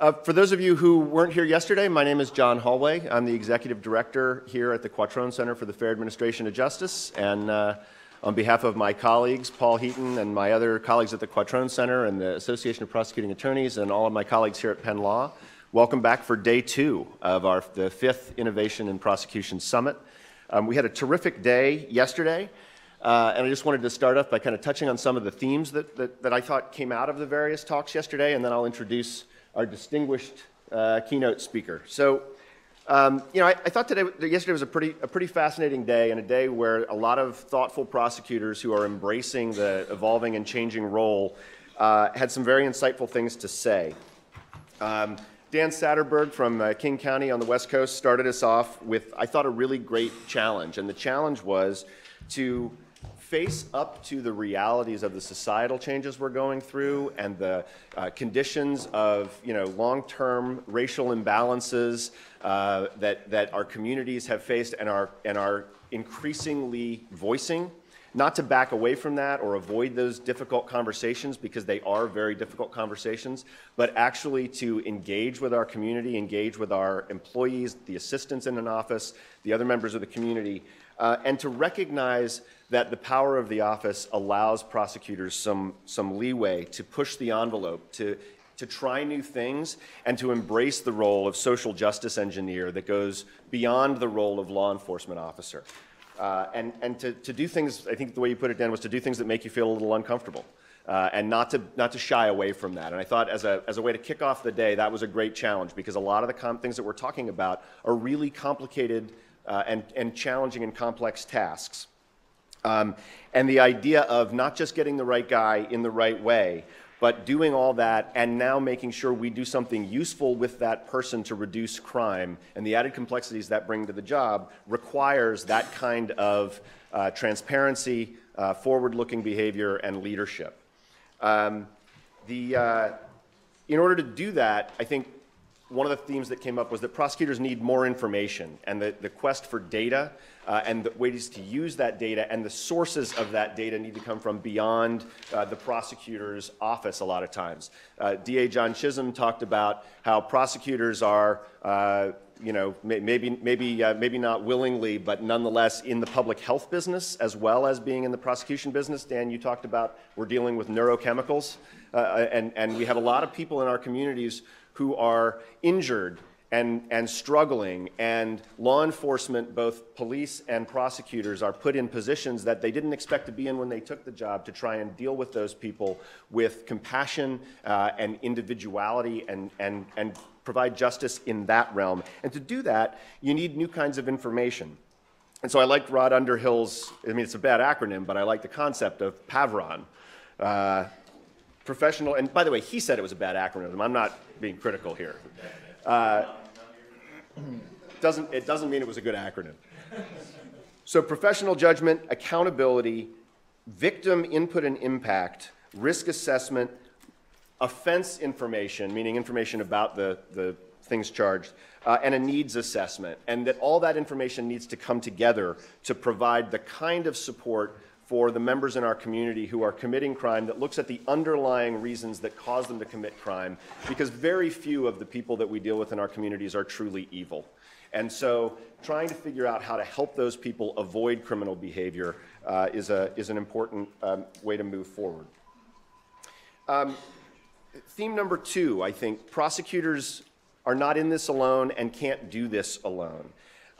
Uh, for those of you who weren't here yesterday, my name is John Hollway. I'm the executive director here at the Quattrone Center for the Fair Administration of Justice. And uh, on behalf of my colleagues, Paul Heaton, and my other colleagues at the Quattrone Center and the Association of Prosecuting Attorneys, and all of my colleagues here at Penn Law, welcome back for day two of our the fifth Innovation in Prosecution Summit. Um, we had a terrific day yesterday. Uh, and I just wanted to start off by kind of touching on some of the themes that, that, that I thought came out of the various talks yesterday, and then I'll introduce our distinguished uh, keynote speaker. So, um, you know, I, I, thought today, yesterday was a pretty, a pretty fascinating day and a day where a lot of thoughtful prosecutors who are embracing the evolving and changing role uh, had some very insightful things to say. Um, Dan Satterberg from uh, King County on the West Coast started us off with, I thought, a really great challenge. And the challenge was to face up to the realities of the societal changes we're going through and the uh, conditions of you know long-term racial imbalances uh, that that our communities have faced and are and are increasingly voicing not to back away from that or avoid those difficult conversations because they are very difficult conversations, but actually to engage with our community, engage with our employees, the assistants in an office, the other members of the community, uh, and to recognize that the power of the office allows prosecutors some, some leeway to push the envelope, to, to try new things, and to embrace the role of social justice engineer that goes beyond the role of law enforcement officer. Uh, and and to, to do things, I think the way you put it, Dan, was to do things that make you feel a little uncomfortable. Uh, and not to, not to shy away from that. And I thought, as a, as a way to kick off the day, that was a great challenge because a lot of the things that we're talking about are really complicated uh, and, and challenging and complex tasks. Um, and the idea of not just getting the right guy in the right way, but doing all that and now making sure we do something useful with that person to reduce crime and the added complexities that bring to the job requires that kind of uh, transparency, uh, forward looking behavior, and leadership. Um, the, uh, in order to do that, I think one of the themes that came up was that prosecutors need more information and the, the quest for data uh, and the ways to use that data and the sources of that data need to come from beyond uh, the prosecutor's office a lot of times. Uh, DA John Chisholm talked about how prosecutors are uh, you know, maybe, maybe, uh, maybe not willingly, but nonetheless in the public health business as well as being in the prosecution business. Dan, you talked about we're dealing with neurochemicals, uh, and, and we have a lot of people in our communities who are injured and, and struggling, and law enforcement, both police and prosecutors, are put in positions that they didn't expect to be in when they took the job to try and deal with those people with compassion uh, and individuality and, and, and provide justice in that realm. And to do that, you need new kinds of information. And so I liked Rod Underhill's, I mean, it's a bad acronym, but I like the concept of PAVRON. Uh, professional, and by the way, he said it was a bad acronym. I'm not being critical here. Uh, doesn't, it doesn't mean it was a good acronym. So, professional judgment, accountability, victim input and impact, risk assessment, offense information, meaning information about the, the things charged, uh, and a needs assessment. And that all that information needs to come together to provide the kind of support for the members in our community who are committing crime that looks at the underlying reasons that cause them to commit crime, because very few of the people that we deal with in our communities are truly evil. And so, trying to figure out how to help those people avoid criminal behavior uh, is, a, is an important um, way to move forward. Um, theme number two, I think prosecutors are not in this alone and can't do this alone.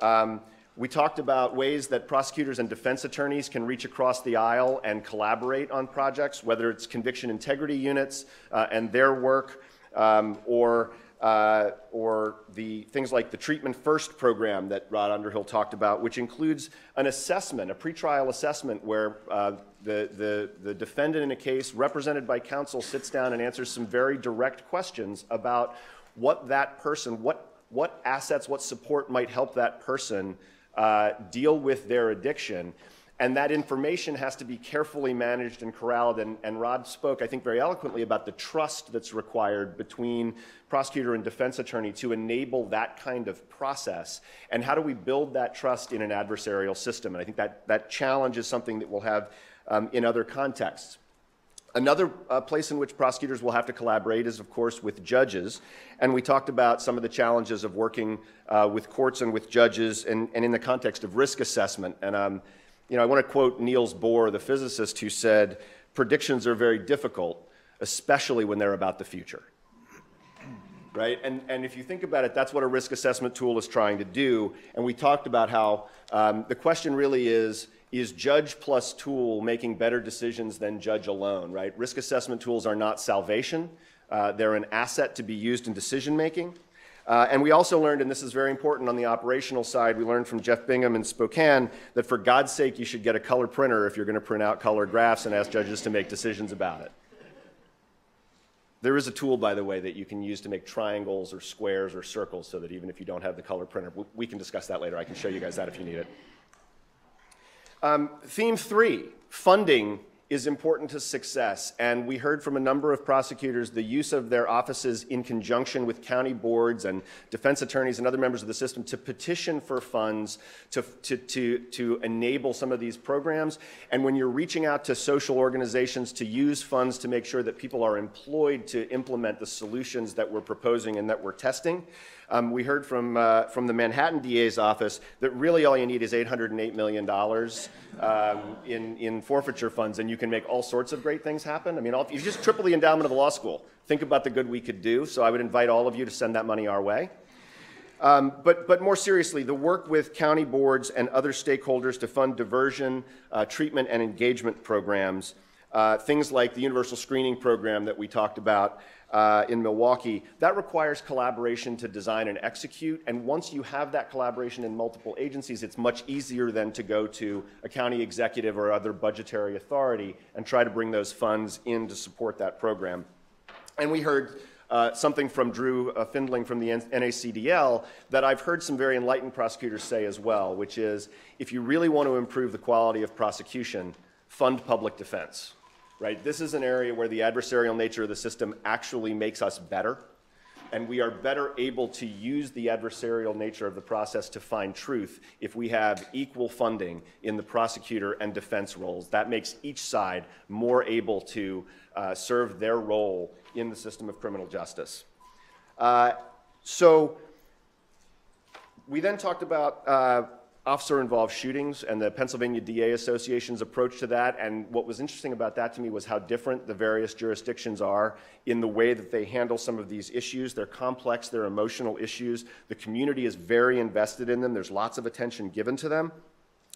Um, we talked about ways that prosecutors and defense attorneys can reach across the aisle and collaborate on projects, whether it's conviction integrity units uh, and their work, um, or, uh, or the things like the Treatment First program that Rod Underhill talked about, which includes an assessment, a pretrial assessment where uh, the, the, the defendant in a case, represented by counsel, sits down and answers some very direct questions about what that person, what, what assets, what support might help that person uh, deal with their addiction. And that information has to be carefully managed and corralled. And, and, Rod spoke, I think, very eloquently about the trust that's required between prosecutor and defense attorney to enable that kind of process. And how do we build that trust in an adversarial system? And I think that, that challenge is something that we'll have um, in other contexts. Another uh, place in which prosecutors will have to collaborate is, of course, with judges. And we talked about some of the challenges of working uh, with courts and with judges and, and, in the context of risk assessment. And um, you know, I want to quote Niels Bohr, the physicist, who said, predictions are very difficult, especially when they're about the future. Right? And, and if you think about it, that's what a risk assessment tool is trying to do. And we talked about how um, the question really is, is judge plus tool making better decisions than judge alone, right? Risk assessment tools are not salvation. Uh, they're an asset to be used in decision making. Uh, and we also learned, and this is very important on the operational side, we learned from Jeff Bingham in Spokane that for God's sake, you should get a color printer if you're going to print out color graphs and ask judges to make decisions about it. There is a tool, by the way, that you can use to make triangles or squares or circles so that even if you don't have the color printer, we can discuss that later. I can show you guys that if you need it. Um, theme three, funding is important to success. And we heard from a number of prosecutors the use of their offices in conjunction with county boards and defense attorneys and other members of the system to petition for funds to, to, to, to enable some of these programs. And when you're reaching out to social organizations to use funds to make sure that people are employed to implement the solutions that we're proposing and that we're testing, um, we heard from, uh, from the Manhattan DA's office that really all you need is $808 million um, in, in forfeiture funds, and you can make all sorts of great things happen. I mean, if you just triple the endowment of the law school, think about the good we could do. So I would invite all of you to send that money our way. Um, but, but more seriously, the work with county boards and other stakeholders to fund diversion, uh, treatment, and engagement programs, uh, things like the universal screening program that we talked about, uh, in Milwaukee, that requires collaboration to design and execute. And once you have that collaboration in multiple agencies, it's much easier then to go to a county executive or other budgetary authority and try to bring those funds in to support that program. And we heard uh, something from Drew uh, Findling from the NACDL that I've heard some very enlightened prosecutors say as well, which is if you really want to improve the quality of prosecution, fund public defense right? This is an area where the adversarial nature of the system actually makes us better, and we are better able to use the adversarial nature of the process to find truth if we have equal funding in the prosecutor and defense roles. That makes each side more able to uh, serve their role in the system of criminal justice. Uh, so we then talked about uh, officer involved shootings and the Pennsylvania DA Association's approach to that. And what was interesting about that to me was how different the various jurisdictions are in the way that they handle some of these issues. They're complex, they're emotional issues. The community is very invested in them, there's lots of attention given to them.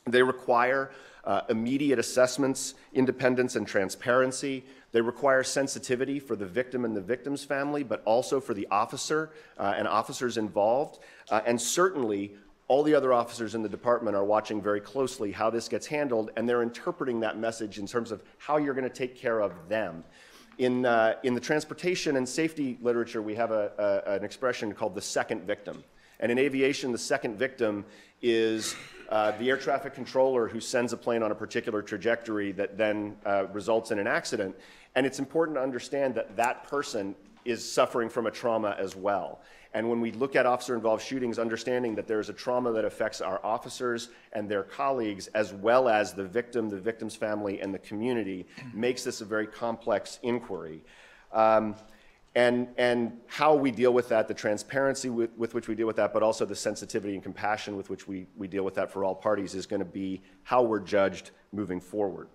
They require uh, immediate assessments, independence, and transparency. They require sensitivity for the victim and the victim's family, but also for the officer uh, and officers involved. Uh, and certainly, all the other officers in the department are watching very closely how this gets handled, and they're interpreting that message in terms of how you're going to take care of them. In, uh, in the transportation and safety literature, we have a, a, an expression called the second victim. And in aviation, the second victim is uh, the air traffic controller who sends a plane on a particular trajectory that then uh, results in an accident. And it's important to understand that that person is suffering from a trauma as well. And when we look at officer involved shootings, understanding that there is a trauma that affects our officers and their colleagues, as well as the victim, the victim's family, and the community, makes this a very complex inquiry. Um, and, and how we deal with that, the transparency with, with, which we deal with that, but also the sensitivity and compassion with which we, we deal with that for all parties is going to be how we're judged moving forward.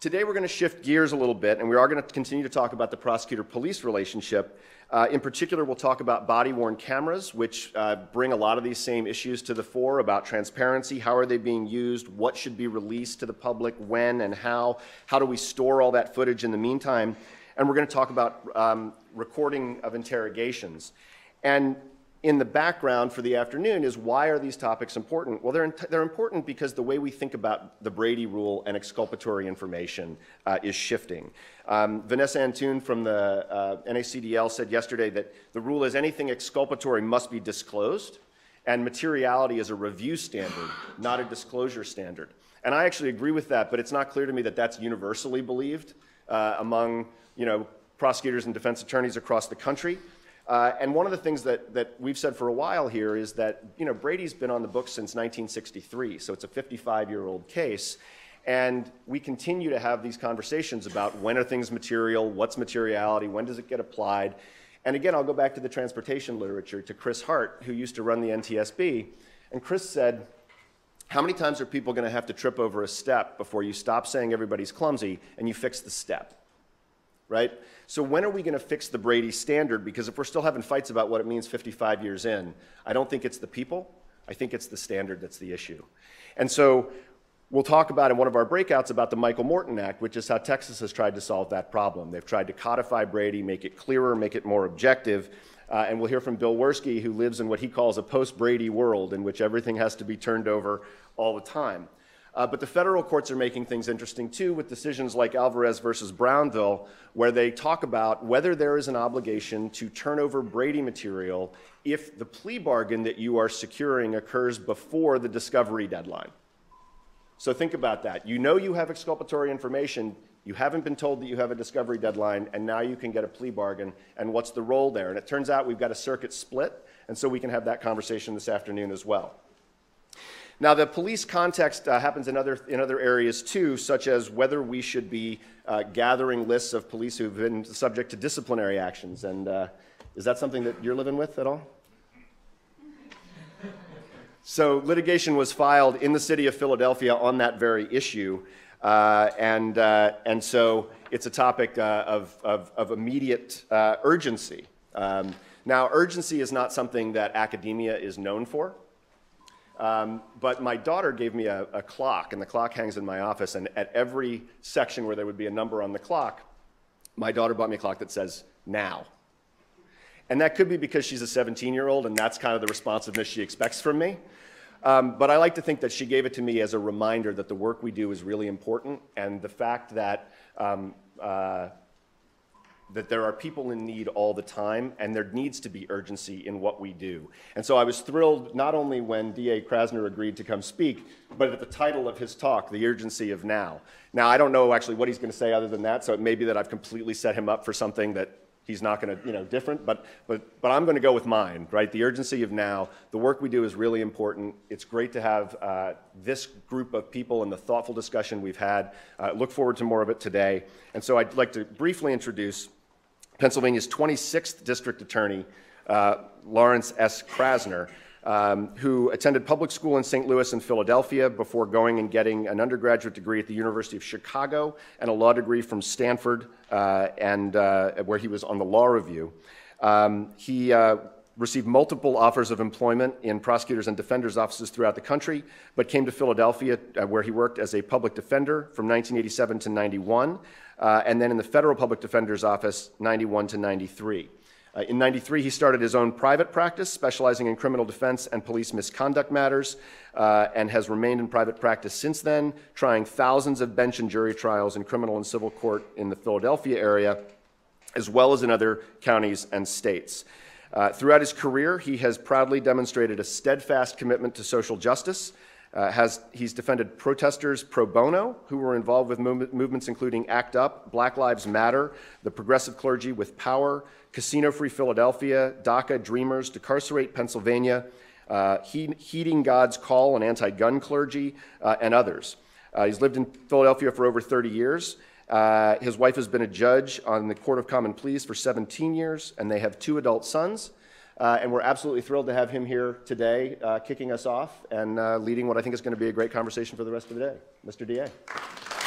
Today we're going to shift gears a little bit, and we are going to continue to talk about the prosecutor-police relationship. Uh, in particular, we'll talk about body-worn cameras, which uh, bring a lot of these same issues to the fore about transparency, how are they being used, what should be released to the public, when and how, how do we store all that footage in the meantime, and we're going to talk about um, recording of interrogations. And in the background for the afternoon is why are these topics important? Well, they're, they're important because the way we think about the Brady rule and exculpatory information uh, is shifting. Um, Vanessa Antoun from the uh, NACDL said yesterday that the rule is anything exculpatory must be disclosed, and materiality is a review standard, not a disclosure standard. And I actually agree with that, but it's not clear to me that that's universally believed uh, among you know, prosecutors and defense attorneys across the country. Uh, and one of the things that, that we've said for a while here is that you know, Brady's been on the books since 1963, so it's a 55 year old case. And we continue to have these conversations about when are things material, what's materiality, when does it get applied. And again, I'll go back to the transportation literature, to Chris Hart, who used to run the NTSB. And Chris said, how many times are people going to have to trip over a step before you stop saying everybody's clumsy and you fix the step? Right? So when are we going to fix the Brady standard? Because if we're still having fights about what it means 55 years in, I don't think it's the people. I think it's the standard that's the issue. And so we'll talk about in one of our breakouts about the Michael Morton Act, which is how Texas has tried to solve that problem. They've tried to codify Brady, make it clearer, make it more objective. Uh, and we'll hear from Bill Wirskye, who lives in what he calls a post Brady world in which everything has to be turned over all the time. Uh, but the federal courts are making things interesting too with decisions like Alvarez versus Brownsville, where they talk about whether there is an obligation to turn over Brady material if the plea bargain that you are securing occurs before the discovery deadline. So think about that. You know you have exculpatory information, you haven't been told that you have a discovery deadline, and now you can get a plea bargain, and what's the role there? And it turns out we've got a circuit split, and so we can have that conversation this afternoon as well. Now, the police context uh, happens in other, in other areas too, such as whether we should be uh, gathering lists of police who've been subject to disciplinary actions. And uh, is that something that you're living with at all? So, litigation was filed in the city of Philadelphia on that very issue. Uh, and, uh, and so it's a topic uh, of, of, of, immediate urgency. Um, now, urgency is not something that academia is known for. Um, but my daughter gave me a, a, clock, and the clock hangs in my office. And at every section where there would be a number on the clock, my daughter bought me a clock that says now. And that could be because she's a 17 year old, and that's kind of the responsiveness she expects from me. Um, but I like to think that she gave it to me as a reminder that the work we do is really important, and the fact that um, uh, that there are people in need all the time, and there needs to be urgency in what we do. And so I was thrilled not only when D.A. Krasner agreed to come speak, but at the title of his talk, The Urgency of Now. Now, I don't know actually what he's going to say other than that, so it may be that I've completely set him up for something that he's not going to, you know, different, but, but, but I'm going to go with mine, right? The urgency of now. The work we do is really important. It's great to have uh, this group of people and the thoughtful discussion we've had. Uh, look forward to more of it today. And so I'd like to briefly introduce Pennsylvania's 26th District Attorney, uh, Lawrence S. Krasner, um, who attended public school in St. Louis and Philadelphia before going and getting an undergraduate degree at the University of Chicago and a law degree from Stanford, uh, and uh, where he was on the law review. Um, he uh, received multiple offers of employment in prosecutors and defenders' offices throughout the country, but came to Philadelphia, uh, where he worked as a public defender from 1987 to 91 uh, and then in the Federal Public Defender's Office, 91 to 93. Uh, in 93, he started his own private practice, specializing in criminal defense and police misconduct matters, uh, and has remained in private practice since then, trying thousands of bench and jury trials in criminal and civil court in the Philadelphia area, as well as in other counties and states. Uh, throughout his career, he has proudly demonstrated a steadfast commitment to social justice uh, has, he's defended protesters pro bono who were involved with movement, movements including ACT UP, Black Lives Matter, the Progressive Clergy with Power, Casino Free Philadelphia, DACA Dreamers, Decarcerate Pennsylvania, uh, he, Heeding God's Call and Anti Gun Clergy, uh, and others. Uh, he's lived in Philadelphia for over 30 years. Uh, his wife has been a judge on the Court of Common Pleas for 17 years, and they have two adult sons. Uh, and we're absolutely thrilled to have him here today, uh, kicking us off and uh, leading what I think is going to be a great conversation for the rest of the day. Mr. DA.